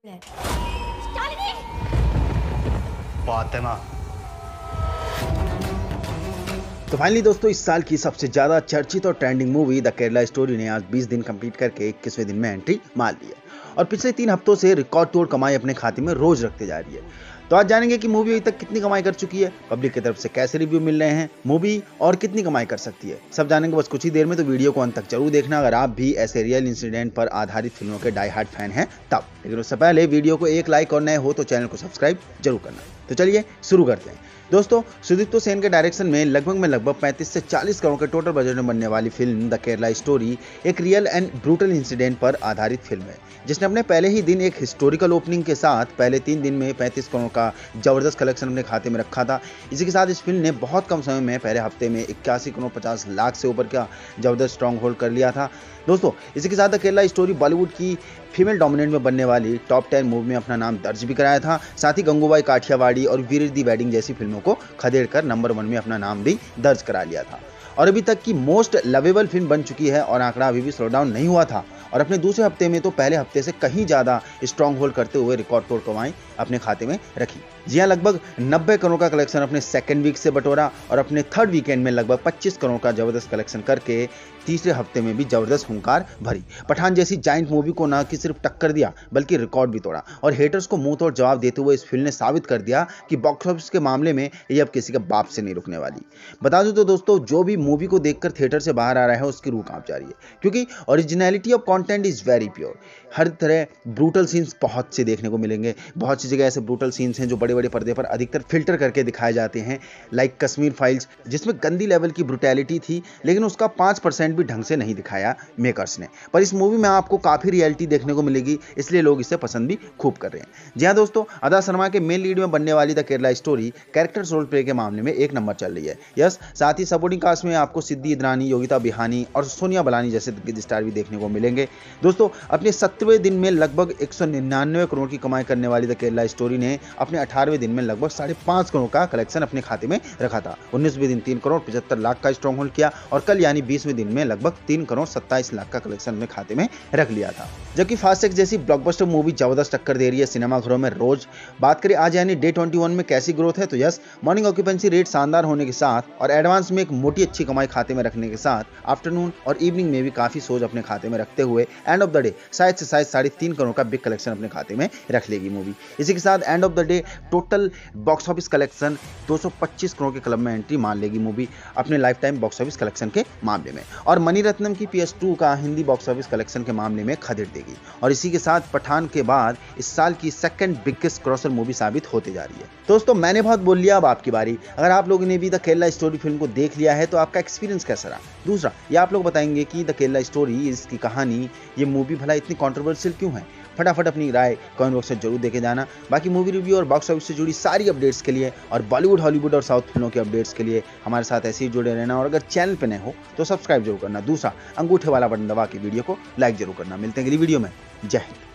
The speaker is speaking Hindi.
तो फाइनली दोस्तों, इस साल की सबसे ज़्यादा चर्चित और trending movie the Kerala story ने आज 20 दिन कंप्लीट करके इक्कीसवें दिन में एंट्री मार ली है। और पिछले तीन हफ्तों से रिकॉर्ड तोड़ कमाई अपने खाते में रोज रखते जा रही है। तो आज जानेंगे कि मूवी अभी तक कितनी कमाई कर चुकी है। पब्लिक की तरफ़ से कैसे रिव्यू मिल रहे हैं। मूवी और कितनी कमाई कर सकती है। सब जानेंगे, बस कुछ ही देर में तो वीडियो को अंत तक ज़रूर देखना। अगर आप भी ऐसे रियल इंसिडेंट पर आधारित फ़िल्मों के डाई हार्ट फ़ैन हैं, तब। लेकिन उससे पहले वीडियो को एक लाइक और नए हो तो चैनल को सब्सक्राइब ज़रूर करना। तो चलिए, शुरू करते हैं। दोस्तों, सुदीप्तो सेन के डायरेक्शन में लगभग में लगभग 35 से 40 करोड़ के टोटल बजट में बनने वाली फ़िल्म द केरला स्टोरी एक रियल एंड ब्रूटल इंसिडेंट पर आधारित फ़िल्म है, जिसने अपने पहले ही दिन एक हिस्टोरिकल ओपनिंग के साथ पहले तीन दिन में 35 करोड़ का ज़बरदस्त कलेक्शन अपने खाते में रखा था। इसी के साथ इस फ़िल्म ने बहुत कम समय में, पहले हफ़्ते में इक्यासी करोड़ पचास लाख से ऊपर का ज़बरदस्त स्ट्रॉन्ग होल्ड कर लिया था। दोस्तों, इसी के साथ केरला स्टोरी बॉलीवुड की फीमेल डोमिनेंट में बनने वाली टॉप टेन मूवी में अपना नाम दर्ज भी कराया था। साथ ही गंगूबाई काठियावाड़ी और वीर दी वेडिंग जैसी फ़िल्मों को खदेड़ कर नंबर वन में अपना नाम भी दर्ज करा लिया था। और अभी तक की मोस्ट लवेबल फ़िल्म बन चुकी है और आंकड़ा अभी भी स्लो डाउन नहीं हुआ था। और अपने दूसरे हफ़्ते में तो पहले हफ़्ते से कहीं ज़्यादा स्ट्रॉन्ग होल्ड करते हुए रिकॉर्ड तोड़ कमाई अपने खाते में रखी। जी हाँ लगभग 90 करोड़ का कलेक्शन अपने सेकेंड वीक से बटोरा और अपने थर्ड वीकेंड में लगभग 25 करोड़ का ज़बरदस्त कलेक्शन करके तीसरे हफ़्ते में भी ज़बरदस्त हुंकार भरी। पठान जैसी जाइंट मूवी को न कि सिर्फ़ टक्कर दिया, बल्कि रिकॉर्ड भी तोड़ा। और हेटर्स को मुँह तोड़ जवाब देते हुए इस फ़िल्म ने साबित कर दिया कि बॉक्स ऑफ़िस के मामले में ये अब किसी के बाप से नहीं रुकने वाली। बता दूँ तो दोस्तों, जो भी मूवी को देखकर थिएटर से बाहर आ रहा है, उसकी रूह काँप जा रही है। क्योंकि originality of content is very pure हर तरह ब्रूटल सीन्स बहुत से देखने को मिलेंगे। बहुत सी जगह ऐसे ब्रूटल सीन्स हैं जो बड़े बड़े पर्दे पर अधिकतर फ़िल्टर करके दिखाए जाते हैं। लाइक कश्मीर फाइल्स जिसमें गंदी लेवल की ब्रुटैलिटी थी, लेकिन उसका पाँच परसेंट भी ढंग से नहीं दिखाया मेकर्स ने। पर इस मूवी में आपको काफ़ी रियलिटी देखने को मिलेगी, इसलिए लोग इसे पसंद भी खूब कर रहे हैं। जी हाँ दोस्तों, अदा शर्मा के मेन लीड में बनने वाली the Kerala story character role play के मामले में एक नंबर चल रही है। यस साथ ही सपोर्टिंग कास्ट में आपको सिद्धि, इदरानी, योगिता बिहानी और सोनिया बलानी जैसे स्टार भी देखने को मिलेंगे। दोस्तों, अपने सत्रहवें दिन में लगभग एक सौ निन्यानवे करोड़ की कमाई करने वाली द केरला स्टोरी ने अपने अठारहवें दिन में लगभग साढ़े पाँच करोड़ का कलेक्शन अपने खाते में रखा था। उन्नीसवें दिन तीन करोड़ पचहत्तर लाख का स्ट्रॉन्ग होल्ड किया और कल यानी बीसवें दिन में लगभग तीन करोड़ सत्ताईस लाख का कलेक्शन में खाते में रख लिया था। जबकि फास्टैग जैसी ब्लॉकबस्टर मूवी ज़बरदस्त टक्कर दे रही है सिनेमाघरों में रोज। बात करें आज यानी डे ट्वेंटी में कैसी ग्रोथ है तो यस मॉर्निंग ऑक्यूपेंसी रेट शानदार होने के साथ और एडवांस में एक मोटी अच्छी कमाई खाते में रखने के साथ आफ्टरनून और इवनिंग में भी काफ़ी सोच अपने खाते में रखते हुए एंड ऑफ़ द डे शायद से शायद साढ़े तीन करोड़ का बिग कलेक्शन अपने खाते में रख लेगी मूवी इसी के साथ end of the day total box office collection 225 crore के क्लब में एंट्री मान लेगी मूवी अपने lifetime box office collection के मामले में। और मनी रत्नम की पी का हिंदी बॉक्स ऑफ़िस कलेक्शन के मामले में खदेड़ देगी। और इसी के साथ पठान के बाद इस साल की सेकंड बिगेस्ट क्रॉसर मूवी साबित होते जा रही है। दोस्तों, मैंने बहुत बोल लिया अब आपकी बारी। अगर आप लोगों ने भी द केरला स्टोरी फ़िल्म को देख लिया है तो आपका एक्सपीरियंस कैसा रहा? दूसरा, ये आप लोग बताएँगे कि द केरला स्टोरी इसकी कहानी ये मूवी भला इतनी कॉन्ट्रोवर्सियल क्यों है? फटाफट अपनी राय कमेंट बॉक्स में ज़रूर देखे जाना। बाकी मूवी रिव्यू और बॉक्स ऑफ़िस से जुड़ी सारी अपडेट्स के लिए और बॉलीवुड हॉलीवुड और साउथ फ़िल्मों के अपडेट्स के लिए हमारे साथ ऐसे ही जुड़े रहना। और अगर चैनल पर नए हो तो सब्सक्राइब ज़रूर करना। दूसरा, अंगूठे वाला बटन दबा के वीडियो को लाइक ज़रूर करना। मिलते हैं अगली वीडियो में। जय हिंद।